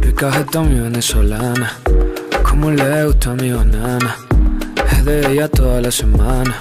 Rica jeta mi venezolana, como le gusta a mi banana. Es de ella toda la semana.